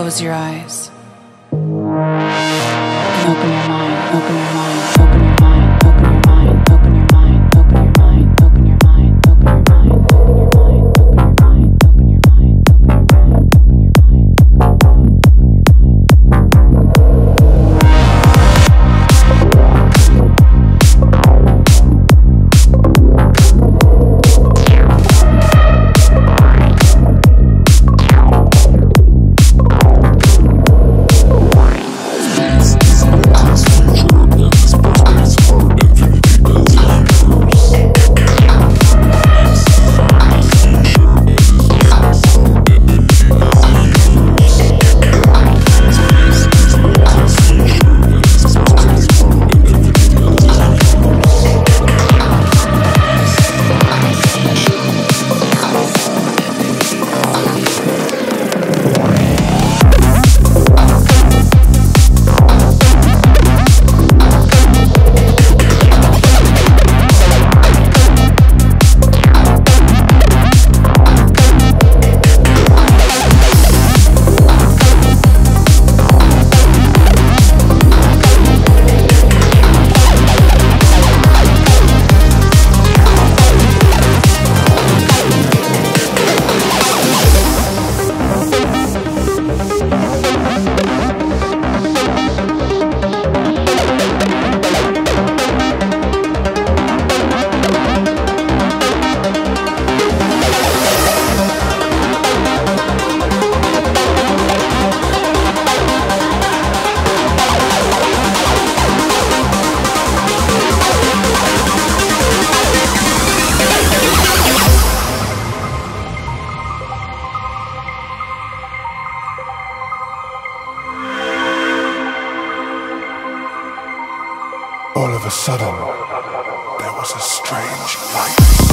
close your eyes there was a strange light.